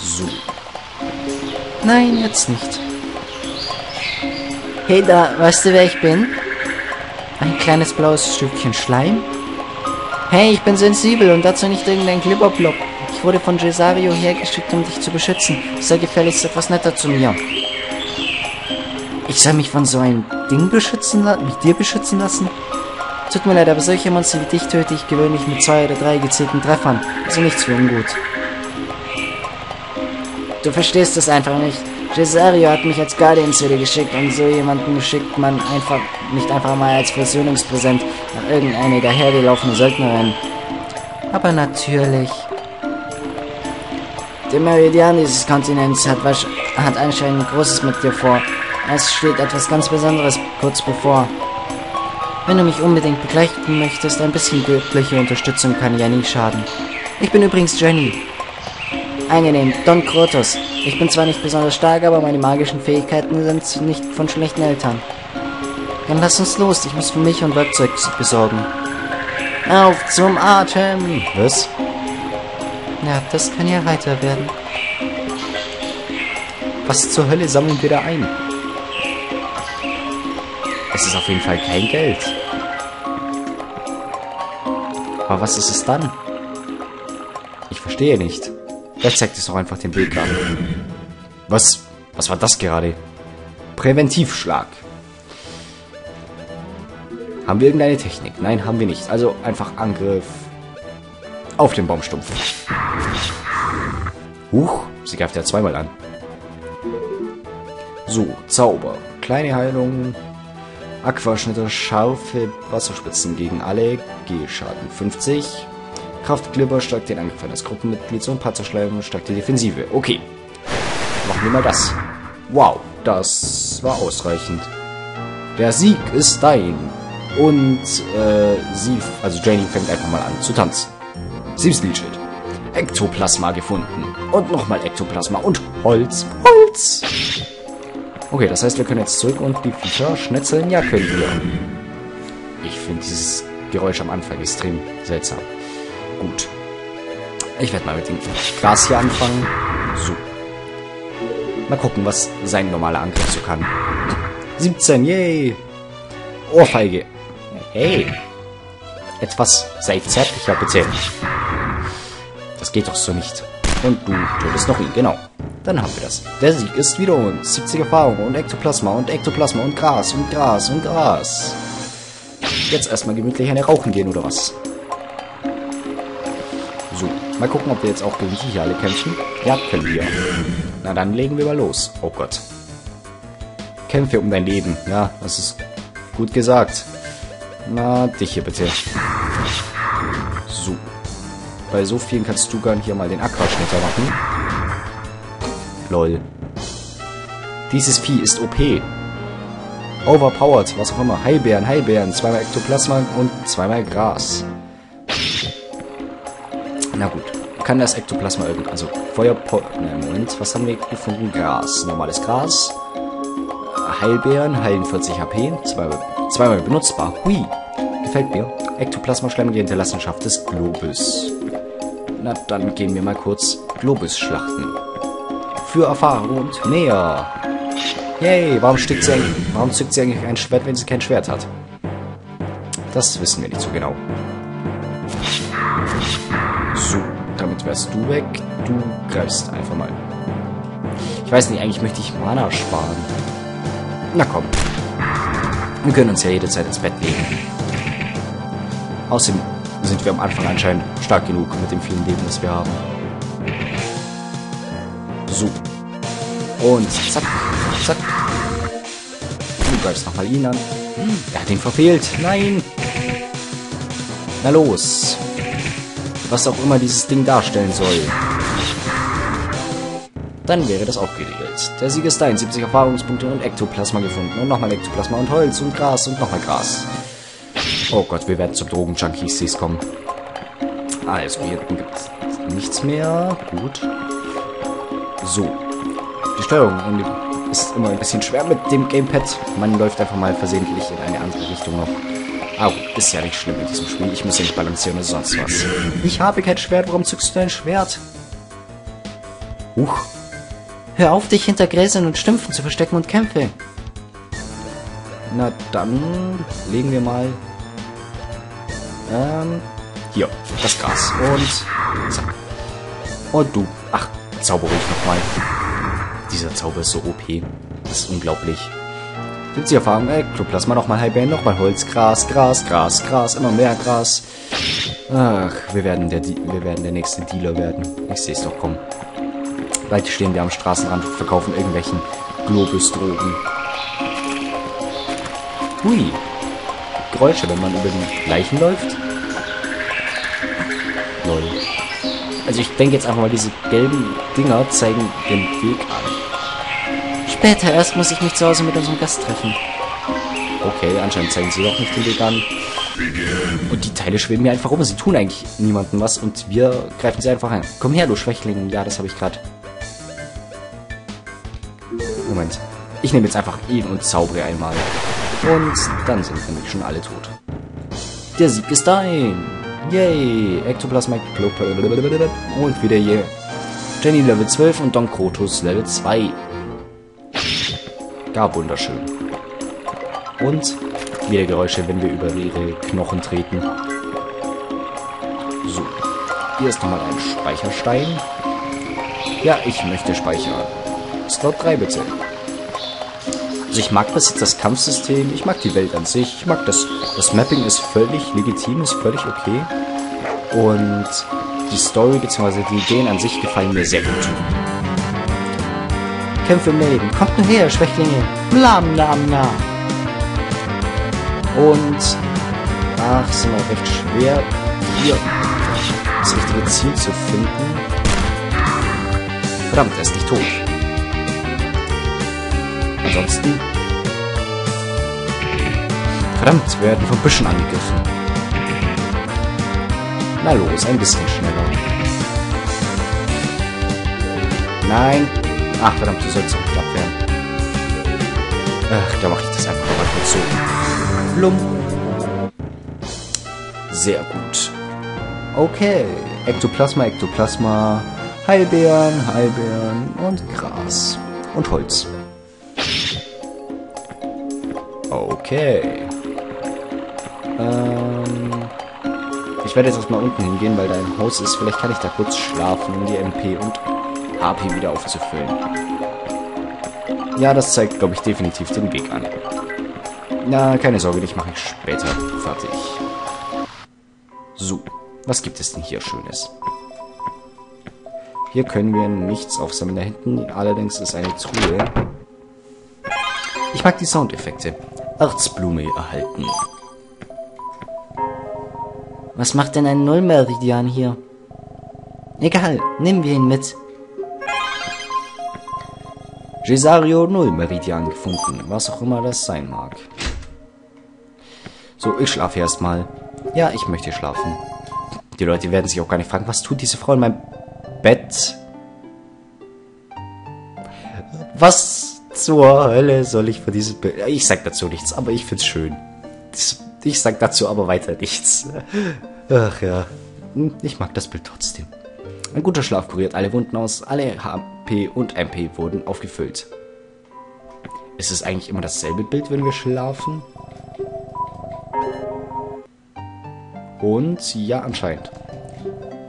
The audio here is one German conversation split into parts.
So. Nein, jetzt nicht. Hey da, weißt du, wer ich bin? Ein kleines blaues Stückchen Schleim? Hey, ich bin sensibel und dazu nicht irgendein Glibberblop. Ich wurde von Cesario hergeschickt, um dich zu beschützen. Sei gefälligst etwas netter zu mir. Ich soll mich von so einem Ding beschützen lassen, mich dir beschützen lassen? Tut mir leid, aber solche Monster wie dich töte ich gewöhnlich mit zwei oder drei gezielten Treffern. Also nichts für ungut. Du verstehst es einfach nicht. Cesario hat mich als Guardian zu dir geschickt und so jemanden schickt man einfach nicht einfach mal als Versöhnungspräsent nach irgendeine dahergelaufene Söldnerin. Aber natürlich. Der Meridian dieses Kontinents hat, hat anscheinend Großes mit dir vor. Es steht etwas ganz Besonderes kurz bevor. Wenn du mich unbedingt begleiten möchtest, ein bisschen göttliche Unterstützung kann ja nie schaden. Ich bin übrigens Jenny. Angenehm, Don Krotos. Ich bin zwar nicht besonders stark, aber meine magischen Fähigkeiten sind nicht von schlechten Eltern. Dann lass uns los, ich muss für mich und Werkzeug besorgen. Auf zum Atem! Was? Ja, das kann ja heiter werden. Was zur Hölle sammeln wir da ein? Es ist auf jeden Fall kein Geld. Aber was ist es dann? Ich verstehe nicht. Vielleicht zeigt es doch einfach den an. Was? Was war das gerade? Präventivschlag. Haben wir irgendeine Technik? Nein, haben wir nicht. Also einfach Angriff auf den Baumstumpf. Huch, sie greift ja zweimal an. So, Zauber. Kleine Heilung. Aquaschnitter, scharfe Wasserspitzen gegen alle. G-Schaden 50. Kraftglibber steigt den Angriff eines Gruppenmitglieds und Panzerschleim steigt die Defensive. Okay. Machen wir mal das. Wow, das war ausreichend. Der Sieg ist dein. Und äh, sie, also Janie fängt einfach mal an zu tanzen. Siebes Liedschild. Ektoplasma gefunden. Und nochmal Ektoplasma und Holz. Holz! Okay, das heißt, wir können jetzt zurück und die Viecher schnetzeln. Ja, können wir. Ich finde dieses Geräusch am Anfang extrem seltsam. Gut. Ich werde mal mit dem Gras hier anfangen. So. Mal gucken, was sein normaler Angriff so kann. 17, yay! Ohrfeige. Hey. Etwas sei zärtlicher, bitte. Das geht doch so nicht. Und du tötest noch ihn, genau. Dann haben wir das. Der Sieg ist wieder uns. 70 Erfahrung und Ektoplasma und Ektoplasma und Gras und Gras und Gras. Jetzt erstmal gemütlich eine Rauchen gehen, oder was? Mal gucken, ob wir jetzt auch gegen die alle kämpfen. Ja, können wir. Na, dann legen wir mal los. Oh Gott. Kämpfe um dein Leben. Ja, das ist gut gesagt. Na, dich hier bitte. So. Bei so vielen kannst du gern hier mal den Aquaschnitter machen. Lol. Dieses Vieh ist OP. Overpowered, was auch immer. Heilbären, Heilbären, zweimal Ektoplasma und zweimal Gras. Na gut. Kann das Ektoplasma irgend... Also Feuer... Ne, Moment, was haben wir gefunden? Gras. Normales Gras. Heilbären, heilen 40 HP. Zweimal, zweimal benutzbar. Hui. Gefällt mir. Ektoplasma-Schleim die Hinterlassenschaft des Globus. Na, dann gehen wir mal kurz Globus schlachten für Erfahrung und mehr. Yay, warum, stickt sie warum zückt sie eigentlich ein Schwert, wenn sie kein Schwert hat? Das wissen wir nicht so genau. Damit wärst du weg. Du greifst einfach mal. Ich weiß nicht, eigentlich möchte ich Mana sparen. Na komm. Wir können uns ja jederzeit ins Bett legen. Außerdem sind wir am Anfang anscheinend stark genug mit dem vielen Leben, das wir haben. So. Und zack, zack. Du greifst nochmal ihn an. Er hat ihn verfehlt. Nein. Na los. Was auch immer dieses Ding darstellen soll. Dann wäre das auch geregelt. Der Sieg ist dein. 70 Erfahrungspunkte und Ektoplasma gefunden. Und nochmal Ektoplasma und Holz und Gras und nochmal Gras. Oh Gott, wir werden zum Drogenjunkie, ich sehe es kommen. Also, hier gibt es nichts mehr. Gut. So. Die Steuerung ist immer ein bisschen schwer mit dem Gamepad. Man läuft einfach mal versehentlich in eine andere Richtung noch. Aber ist ja nicht schlimm in diesem Spiel. Ich muss ja nicht balancieren oder sonst was. Ich habe kein Schwert. Warum zückst du dein Schwert? Huch. Hör auf, dich hinter Gräsern und Stümpfen zu verstecken und kämpfe. Na dann legen wir mal ähm, hier, das Gras. Und zack. Und du. Ach, zaubere ich nochmal. Dieser Zauber ist so OP. Das ist unglaublich. Sind Sie Erfahrung? Mal nochmal Heilbeeren, nochmal Holz, Gras, Gras, Gras, Gras, immer mehr Gras. Ach, wir werden der, wir werden der nächste Dealer werden. Ich sehe es doch kommen. Leute stehen wir am Straßenrand und verkaufen irgendwelchen Globus-Drogen. Hui. Geräusche, wenn man über die Leichen läuft. Lol. Also ich denke jetzt einfach mal, diese gelben Dinger zeigen den Weg an. Später erst muss ich mich zu Hause mit unserem Gast treffen. Okay, anscheinend zeigen sie doch nicht den Weg an. Und die Teile schweben mir einfach rum. Sie tun eigentlich niemandem was und wir greifen sie einfach an. Komm her, du Schwächling. Ja, das habe ich gerade. Moment. Ich nehme jetzt einfach ihn und zaubere einmal. Und dann sind nämlich schon alle tot. Der Sieg ist dein. Yay. Ektoplasma und wieder hier. Jenny Level 12 und Don Krotos Level 2. Gar wunderschön. Und wieder Geräusche, wenn wir über ihre Knochen treten. So. Hier ist nochmal ein Speicherstein. Ja, ich möchte speichern. Slot 3 bitte. Also ich mag das jetzt das Kampfsystem, ich mag die Welt an sich, ich mag das, das Mapping ist völlig legitim, ist völlig okay. Und die Story bzw. die Ideen an sich gefallen mir sehr gut. Kämpfe im Leben, kommt nur her, Schwächlinge. Blam, blam, blam. Und ach, ist immer recht schwer, hier das richtige Ziel zu finden. Verdammt, er ist nicht tot. Ansonsten... Verdammt, wir werden von Büschen angegriffen. Na los, ein bisschen schneller. Nein. Ach, verdammt, du sollst auch knapp werden. Ach, da mache ich das einfach mal kurz so. Blum. Sehr gut. Okay. Ektoplasma, Ektoplasma, Heilbeeren, Heilbeeren und Gras. Und Holz. Okay. Ähm, ich werde jetzt erstmal unten hingehen, weil da ein Haus ist. Vielleicht kann ich da kurz schlafen, um die MP und HP wieder aufzufüllen. Ja, das zeigt, glaube ich, definitiv den Weg an. Na, keine Sorge, dich mache ich später fertig. So, was gibt es denn hier Schönes? Hier können wir nichts aufsammeln. Da hinten allerdings ist eine Truhe. Ich mag die Soundeffekte. Erzblume erhalten. Was macht denn ein Nullmeridian hier? Egal, nehmen wir ihn mit. Gesario Nullmeridian gefunden, was auch immer das sein mag. So, ich schlafe erstmal. Ja, ich möchte schlafen. Die Leute werden sich auch gar nicht fragen, was tut diese Frau in meinem Bett? Was zur Hölle soll ich für dieses Bild... Ich sag dazu nichts, aber ich find's schön. Ich sag dazu aber weiter nichts. Ach ja, hm, ich mag das Bild trotzdem. Ein guter Schlaf kuriert alle Wunden aus, alle Und MP wurden aufgefüllt. Ist es eigentlich immer dasselbe Bild, wenn wir schlafen? Und ja, anscheinend.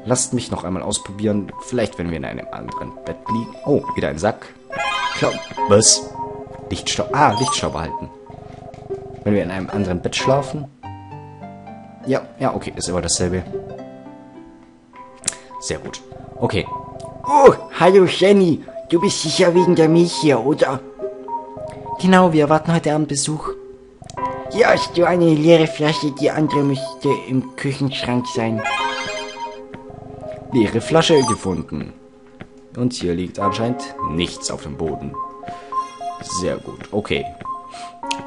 Lasst mich noch einmal ausprobieren. Vielleicht, wenn wir in einem anderen Bett liegen. Oh, wieder ein Sack. Klar. Was? Lichtstaub. Ah, Lichtstaub erhalten. Wenn wir in einem anderen Bett schlafen. Ja, ja, okay, ist immer dasselbe. Sehr gut. Okay. Oh, hallo Jenny. Du bist sicher wegen der Milch hier, oder? Genau, wir erwarten heute Abend Besuch. Hier hast du eine leere Flasche, die andere müsste im Küchenschrank sein. Leere Flasche gefunden. Und hier liegt anscheinend nichts auf dem Boden. Sehr gut, okay.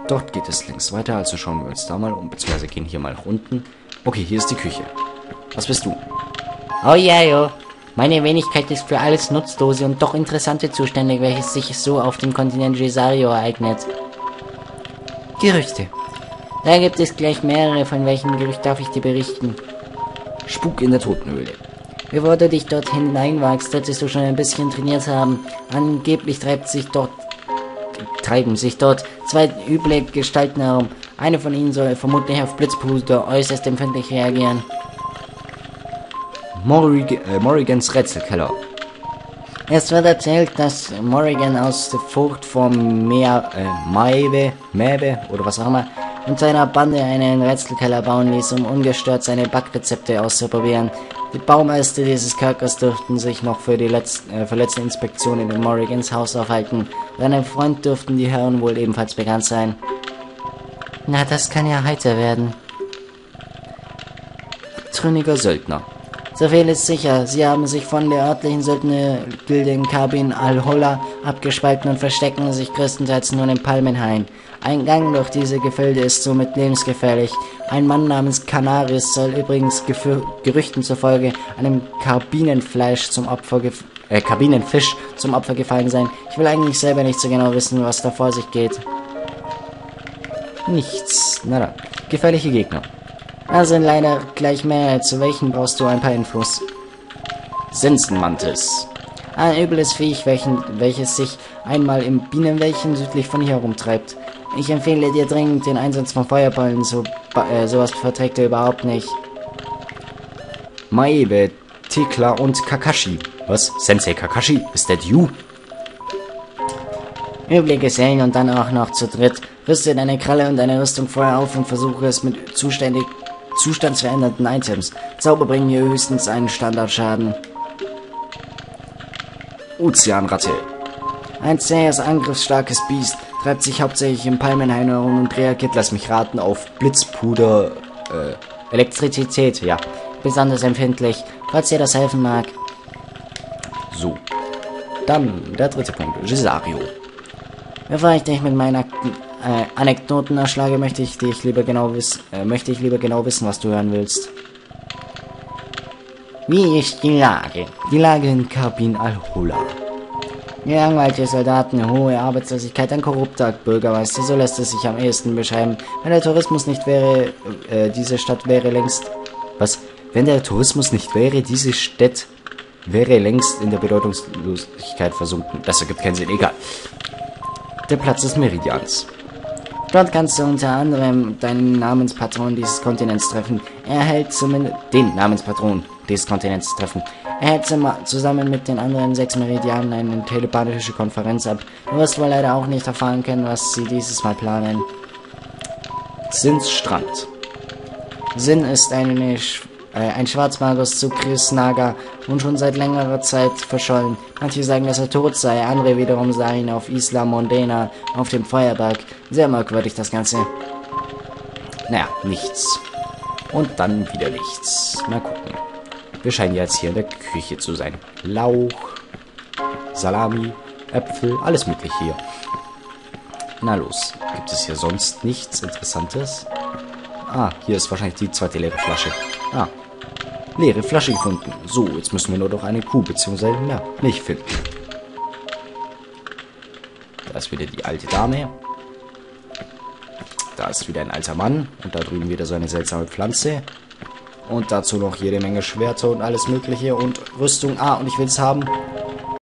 Dort geht es links weiter, also schauen wir uns da mal um, beziehungsweise gehen hier mal nach unten. Okay, hier ist die Küche. Was bist du? Oh ja, jo. Meine Wenigkeit ist für alles Nutzlose und doch interessante zuständig, welches sich so auf dem Kontinent Gesario ereignet. Gerüchte. Da gibt es gleich mehrere, von welchem Gerücht darf ich dir berichten. Spuk in der Totenhöhle. Bevor du dich dort hineinwagst, solltest du schon ein bisschen trainiert haben. Angeblich treibt sich dort treiben sich dort zwei üble Gestalten herum. Eine von ihnen soll vermutlich auf Blitzpuder äußerst empfindlich reagieren. Morrig äh, Morrigans Rätselkeller. Es wird erzählt, dass Morrigan aus der Furcht vor Meer, äh, Maebe, Mäbe oder was auch immer und seiner Bande einen Rätselkeller bauen ließ, um ungestört seine Backrezepte auszuprobieren. Die Baumeister dieses Kerkers dürften sich noch für die letzten, äh, für letzte Inspektion in Morrigans Haus aufhalten. Seinem Freund dürften die Herren wohl ebenfalls bekannt sein. Na, das kann ja heiter werden. Trünniger Söldner. So viel ist sicher. Sie haben sich von der örtlichen Söldnergilde in Kabin al-Holla abgespalten und verstecken sich größtenteils nur im Palmenhain. Ein Gang durch diese Gefilde ist somit lebensgefährlich. Ein Mann namens Canaris soll übrigens Gerüchten zufolge einem Kabinenfleisch zum Opfer äh, Kabinenfisch zum Opfer gefallen sein. Ich will eigentlich selber nicht so genau wissen, was da vor sich geht. Nichts. Na dann. Gefährliche Gegner. Da sind leider gleich mehr. Zu welchen brauchst du ein paar Infos? Sensenmantis. Ein übles Viech, welchen, welches sich einmal im Bienenwäldchen südlich von hier herumtreibt. Ich empfehle dir dringend den Einsatz von Feuerballen, so, äh, sowas verträgt er überhaupt nicht. Maebe, Tekla und Kakashi. Was? Sensei Kakashi? Ist that you? Üble Gesellen und dann auch noch zu dritt. Rüste deine Kralle und deine Rüstung vorher auf und versuche es mit zuständig, zustandsverändernden Items. Zauber bringen hier höchstens einen Standardschaden. Ozeanratte. Ein zähes, angriffsstarkes Biest treibt sich hauptsächlich im Palmenhain herum und reagiert, lass mich raten, auf Blitzpuder, äh, Elektrizität, ja. Besonders empfindlich, falls dir das helfen mag. So. Dann der dritte Punkt, Gisario. Bevor ich dich mit meinen Akten, äh, Anekdoten erschlage, möchte ich dich lieber genau wissen, äh, möchte ich lieber genau wissen, was du hören willst. Wie ist die Lage? Die Lage in Kabin al-Hula. Gelangweilte Soldaten, hohe Arbeitslosigkeit, ein korrupter Bürgermeister, so lässt es sich am ehesten beschreiben. Wenn der Tourismus nicht wäre, äh, diese Stadt wäre längst... Was? Wenn der Tourismus nicht wäre, diese Stadt wäre längst in der Bedeutungslosigkeit versunken. Das ergibt keinen Sinn, egal. Der Platz des Meridians. Dort kannst du unter anderem deinen Namenspatron dieses Kontinents treffen. Er hält zumindest den Namenspatron dieses Kontinents treffen. Er hält zusammen mit den anderen sechs Meridianen eine telepathische Konferenz ab. Du wirst wohl leider auch nicht erfahren können, was sie dieses Mal planen. Sins Strand. Sin ist eine, äh, ein Schwarzmagus zu Chris Naga und schon seit längerer Zeit verschollen. Manche sagen, dass er tot sei, andere wiederum seien auf Isla Mondena auf dem Feuerberg. Sehr merkwürdig das Ganze. Naja, nichts. Und dann wieder nichts. Mal gucken. Wir scheinen jetzt hier in der Küche zu sein. Lauch, Salami, Äpfel, alles mögliche hier. Na los, gibt es hier sonst nichts Interessantes? Ah, hier ist wahrscheinlich die zweite leere Flasche. Ah, leere Flasche gefunden. So, jetzt müssen wir nur noch eine Kuh bzw. Ja, Milch finden. Da ist wieder die alte Dame. Da ist wieder ein alter Mann. Und da drüben wieder so eine seltsame Pflanze. Und dazu noch jede Menge Schwerter und alles mögliche und Rüstung. Ah, und ich will es haben.